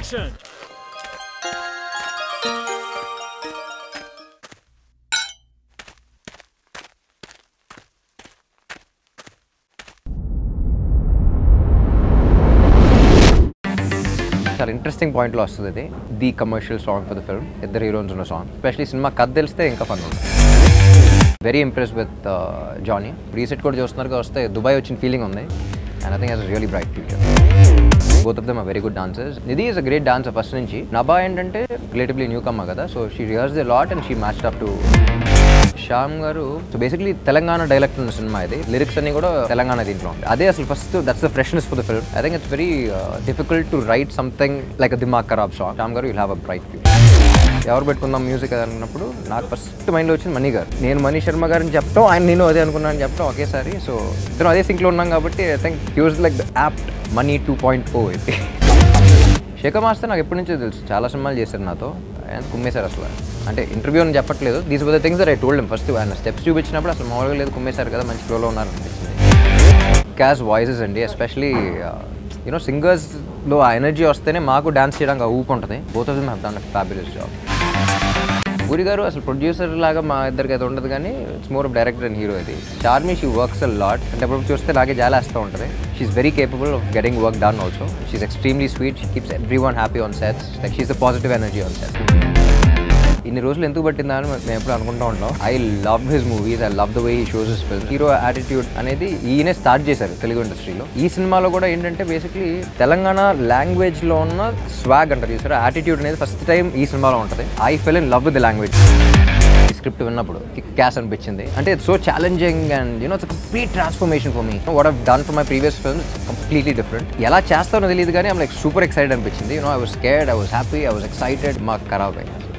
Action! చాలా interesting పాయింట్లో వస్తుంది ఇది. The commercial song for the film ఇద్దరు హీరోయిన్స్ ఉన్న సాంగ్ స్పెషలీ సినిమా కథ తెలిస్తే ఇంకా ఫన్ ఉంది వెరీ ఇంప్రెస్ విత్ జానీ రీసెట్ కూడా చూస్తున్నారు వస్తే దుబాయ్ వచ్చిన ఫీలింగ్ ఉంది. And I think has really bright future both of them are very good dancers ఇది is a great dancer first నుంచి. నబా ఏంటంటే రిలేటివ్లీ న్యూ కమ్మ కదా so she rehearse the lot and she matched up to Shyam garu. So basically Telangana dialect ఉన్న cinema ఇది. Lyrics అన్ని కూడా తెలంగాణ దీంట్లో ఉంటాయి. అదే అసలు first that's the freshness for the film I think it's very difficult to write something like Dimaag Kharaab song Shyam garu you have a bright future ఎవరు పెట్టుకుందాం మ్యూజిక్ అది అన్నప్పుడు నాకు ఫస్ట్ మైండ్లో వచ్చింది మనీ గారు. నేను మనీష్ శర్మ గారిని చెప్పడం ఆయన నేను అదే అనుకున్నాను చెప్పడం ఒకేసారి. సో ఇద్దరం అదే సింక్లో ఉన్నాం కాబట్టి I think use like the app money two point O ఇది శేఖర్ మాస్టర్ నాకు ఎప్పటి నుంచో తెలుసు. చాలా సినిమాలు చేశారు నాతో. ఆయన కుమ్మేశారు అసలు. అంటే ఇంటర్వ్యూ అని చెప్పట్లేదు. These were the things that I told first ఆయన స్టెప్స్ చూపించినప్పుడు అసలు మామూలుగా లేదు కుమ్మేశారు కదా మంచి ఫ్లోలో ఉన్నారనిపించింది క్యాస్ వాయిసెస్ అండి ఎస్పెషలీ యూనో సింగర్స్లో ఆ ఎనర్జీ వస్తేనే మాకు డాన్స్ చేయడానికి ఊపు ఉంటుంది. Both of them have done fabulous job Puri garu అసలు ప్రొడ్యూసర్ లాగా మా ఇద్దరికి అయితే ఉండదు కానీ it's more director and hero ఇది Charmi she works a lot అంటే అప్పుడు చూస్తే నాకే జాలేస్తూ ఉంటుంది. She's very capable of getting work done also she's extremely sweet she keeps everyone happy on sets like she's the positive energy on set ఇన్ని రోజులు ఎందుకు పట్టిందా అని మేము ఎప్పుడు అనుకుంటూ ఉంటాం. I love his movies I love the way he shows his film hero attitude అనేది ఈయనే స్టార్ట్ చేశారు తెలుగు ఇండస్ట్రీలో. ఈ సినిమాలో కూడా ఏంటంటే బేసిక్లీ తెలంగాణ లాంగ్వేజ్లో ఉన్న స్వాగ్ అంటారు చూసారు? యాటిట్యూడ్ అనేది ఫస్ట్ టైం ఈ సినిమాలో ఉంటుంది. I fell in love with language script విన్నప్పుడు క్యాష్ అనిపించింది. అంటే it's so challenging and you know it's complete transformation for me what have done for my previous film completely different ఎలా చేస్తానో తెలియదు కానీ ఐమ్ లైక్ సూపర్ ఎక్సైటెడ్ అనిపించింది. You know I was scared I was happy I was excited మాకు ఖరాబ్ అయింది